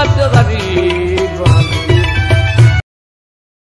Abdul Habib Rahman.